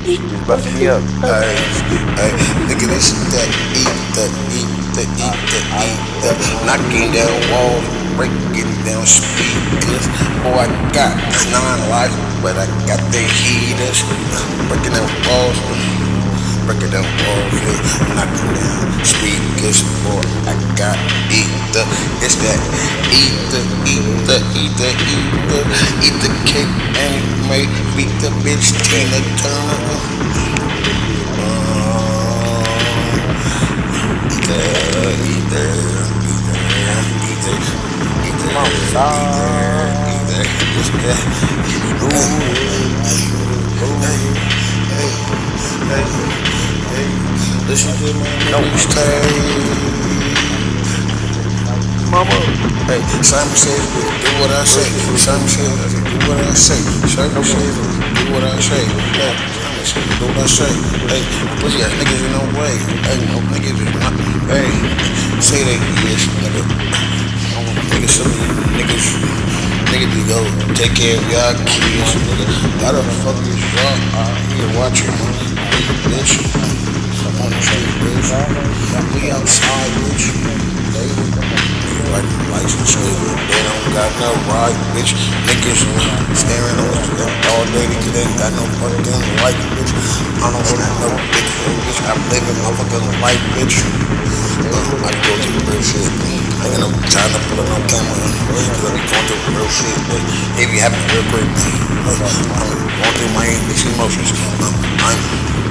Busting me up. Hey, hey, look at this, that eat, the eat, the eat, the eat, the knocking down walls, breaking down speakers. Oh, I got nine lives, but I got the heaters, breaking down walls, breaking down walls, yeah, knocking down speakers. Boy, I got ether, it's that ether, ether, ether, ether, eat the Eat the eat the cake and make beat the bitch Tina Turner. Hey, hey, listen to my mixtape. Mama. Hey, Simon says, do what I say. Simon says, do what I say. Simon says, do what I say. Hey, Simon says, do what I say. Hey, pussy ass niggas in no way. Hey, no niggas is not. Hey, say they yes, nigga. Oh, niggas, some niggas, niggas be go take care of y'all kids, nigga. Why the fuck is y'all out here watching, bitch? I'm on the street, bitch. We outside, bitch. Like license nigga, they don't got no right, bitch. Niggas staring on them all day because they ain't got no fucking light, bitch. I don't snap no fool, bitch. I'm living my fucking life, bitch. Uh, I go through real shit. I no time to put it on camera. Cause I be going through real shit, but it be happening real quick. I'm going through my emotions. I'm, I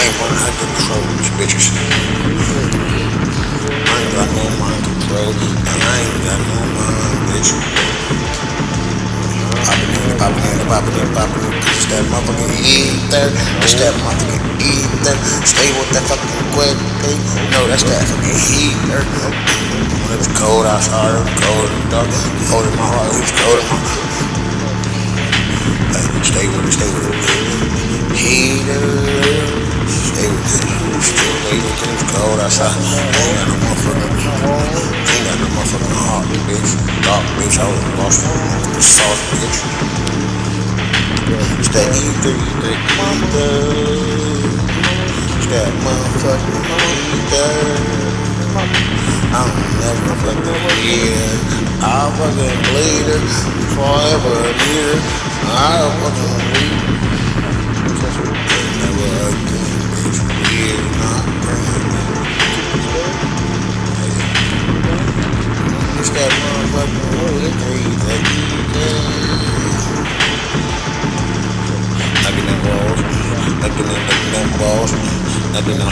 ain't out of control, bitches. I ain't got no mind control, and I ain't got no mind, bitch. Poppin' in, poppin' in, poppin' in, poppin' in, it's that motherfucking ether, it's that motherfucking ether. Stay with that fucking quick thing. No, that's that fucking heater. When it's cold outside, it's cold the dark, cold in my heart, it's cold in my Hey, stay with it, stay with it. Heater. Outside. I ain't got no motherfucking, I ain't got no motherfucking heart, bitch. Dark, bitch. I was lost sauce, bitch. It's that ether, ether, ether. It's that motherfucking. I'm never fucking here. I'll fucking bleed her forever here. I'll fucking bleed.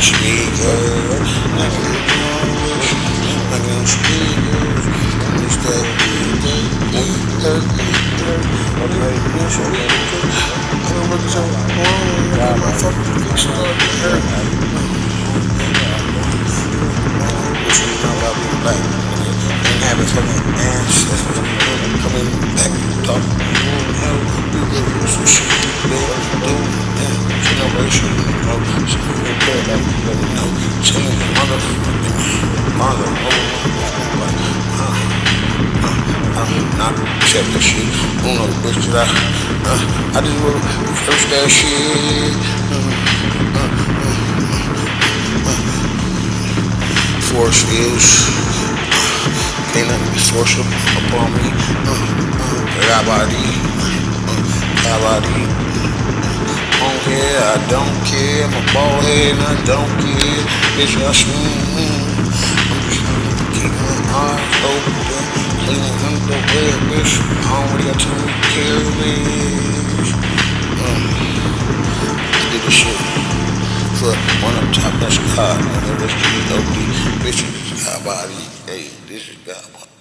Shit. They do that generation. We play like really know. The motherfucking mother, oh, uh, uh, uh, not check the shit. Who knows, bitch, that I, uh, I just really curse that shit. Uh, uh, uh, uh. Force is, ain't nothing force up upon me. Uh, uh, Rabadi, uh, Rabadi. Don't care, I don't care. A bald head and I don't care. Bitch, I swing. I'm just trying to keep my eyes open. Clean underwear, bitch. I don't really got many cares. Um, I did the shit. For one up top, that's God. Nigga, this G-O-D. Bitch, God body. Hey, this is God body.